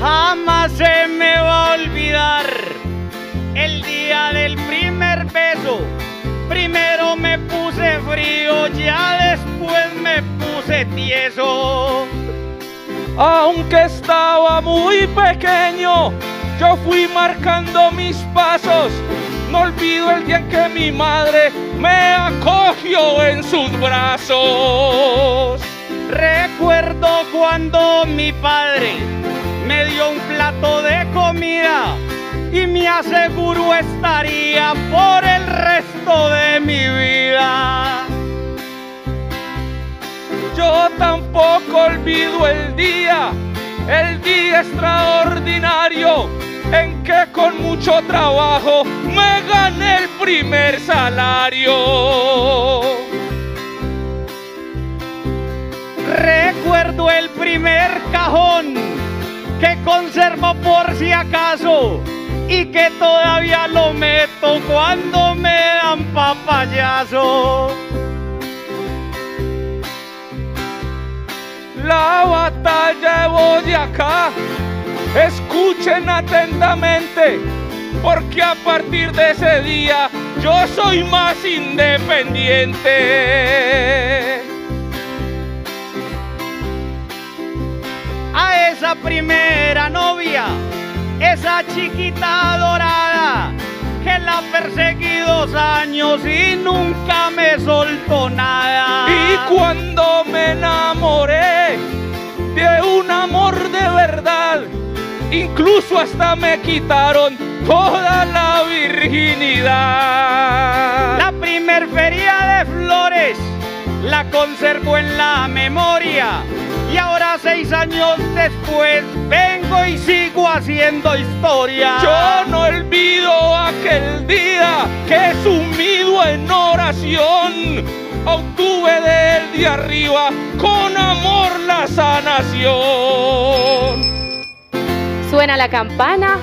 Jamás se me va a olvidar el día del primer beso. Primero me puse frío, ya después me puse tieso. Aunque estaba muy pequeño, yo fui marcando mis pasos. No olvido el día en que mi madre me acogió en sus brazos. Recuerdo cuando mi padre me dio un plato de comida y me aseguró estaría por el resto de mi vida. Yo tampoco olvido el día, el día extraordinario en que con mucho trabajo me gané el primer salario. Que conservo por si acaso y que todavía lo meto cuando me dan papayazo. La batalla de Boyacá, escuchen atentamente, porque a partir de ese día yo soy más independiente. Primera novia, esa chiquita dorada, que la perseguí dos años y nunca me soltó nada. Y cuando me enamoré de un amor de verdad, incluso hasta me quitaron toda la virginidad. La primer feria de flores la conservo en la memoria y ahora seis años después vengo y sigo haciendo historia. Yo no olvido aquel día que sumido en oración obtuve del de arriba con amor la sanación. Suena la campana.